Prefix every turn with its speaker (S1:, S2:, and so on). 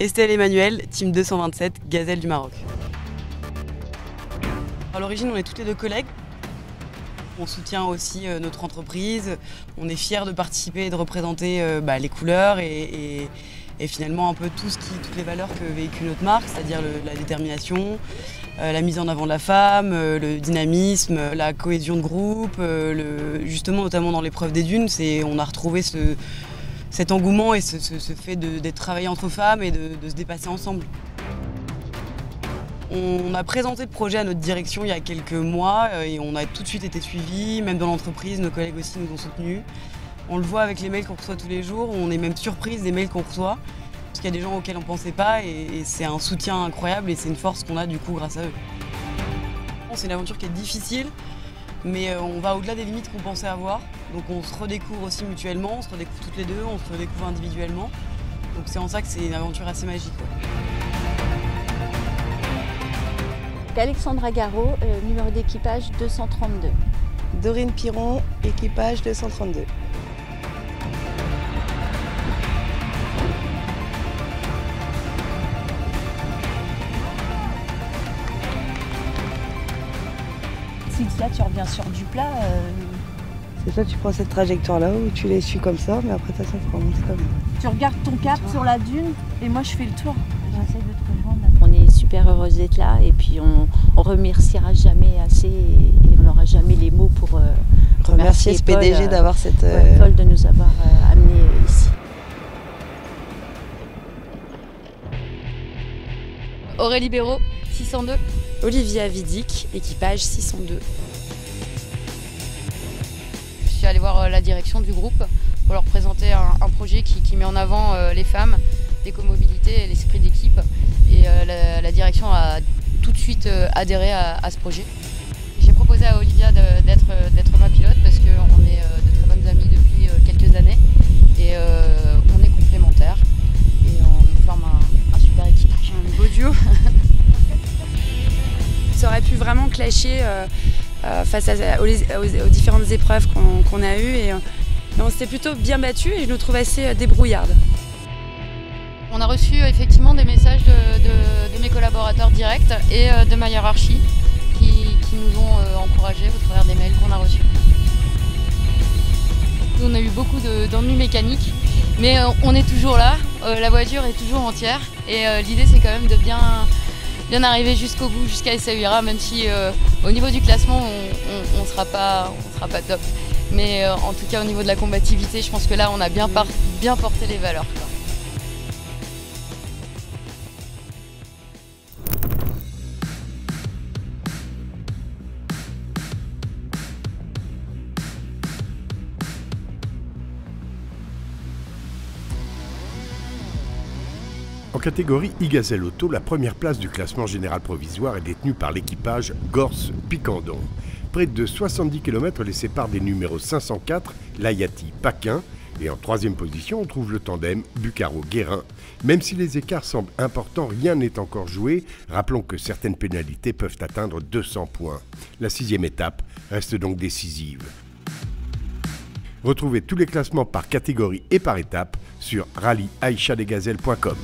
S1: Estelle Emmanuel, team 227, Gazelle du Maroc. À l'origine, on est toutes les deux collègues. On soutient aussi euh, notre entreprise. On est fiers de participer et de représenter euh, bah, les couleurs et, finalement un peu tout ce qui, toutes les valeurs que véhicule notre marque, c'est-à-dire la détermination, euh, la mise en avant de la femme, le dynamisme, la cohésion de groupe, justement notamment dans l'épreuve des dunes, on a retrouvé cet engouement et ce, fait d'être travaillé entre femmes et de se dépasser ensemble. On a présenté le projet à notre direction il y a quelques mois euh, et on a tout de suite été suivis, même dans l'entreprise, nos collègues aussi nous ont soutenus. On le voit avec les mails qu'on reçoit tous les jours, on est même surprise des mails qu'on reçoit, parce qu'il y a des gens auxquels on ne pensait pas et, c'est un soutien incroyable et c'est une force qu'on a du coup grâce à eux. C'est une aventure qui est difficile, mais euh, on va au-delà des limites qu'on pensait avoir. Donc on se redécouvre aussi mutuellement, on se redécouvre toutes les deux, on se redécouvre individuellement. Donc c'est en ça que c'est une aventure assez magique.
S2: Alexandra Garot, euh, numéro d'équipage 232.
S3: Dorine Piron, équipage 232.
S2: Là tu reviens sur du plat. Euh,
S3: C'est ça, tu prends cette trajectoire-là où tu les suis comme ça, mais après ça, ça faut remonter comme.
S2: Tu regardes ton cap sur la dune et moi je fais le tour. J'essaie de te rejoindre super heureuse d'être là et puis on, on, remerciera jamais assez et, on n'aura jamais les mots pour euh, remercier,
S3: ce PDG
S2: euh,
S3: d'avoir cette
S2: euh, Paul de nous avoir amené ici.
S4: Aurélie Béraud, 602.
S5: Olivia Vidic, équipage 602.
S4: Je suis allée voir la direction du groupe pour leur présenter un, projet qui, met en avant les femmes, l'écomobilité et l'esprit d'équipe. Et euh, la, direction a tout de suite euh, adhéré à, ce projet. J'ai proposé à Olivia d'être ma pilote parce qu'on est euh, de très bonnes amies depuis quelques années
S5: Ça aurait pu vraiment clasher face aux, différentes épreuves qu'on a eues et on s'était plutôt bien battu et je nous trouve assez débrouillarde.
S4: On a reçu effectivement des messages de, mes collaborateurs directs et euh, de ma hiérarchie qui, nous ont euh, encouragés au travers des mails qu'on a reçus. On a eu beaucoup d'ennuis mécaniques, mais euh, on est toujours là, la voiture est toujours entière et l'idée c'est quand même de bien, bien arriver jusqu'au bout, jusqu'à Essaouira, même si au niveau du classement on ne sera, pas, sera pas top. Mais en tout cas au niveau de la combativité, je pense que là on a bien porté les valeurs.
S6: En catégorie e Auto, la première place du classement général provisoire est détenue par l'équipage Gorse-Picandon. Près de 70 km les séparent des numéros 504, Layati-Paquin, et en troisième position, on trouve le tandem Bucaro-Guérin. Même si les écarts semblent importants, rien n'est encore joué. Rappelons que certaines pénalités peuvent atteindre 200 points. La sixième étape reste donc décisive. Retrouvez tous les classements par catégorie et par étape sur rallyeaïchadegazelle.com.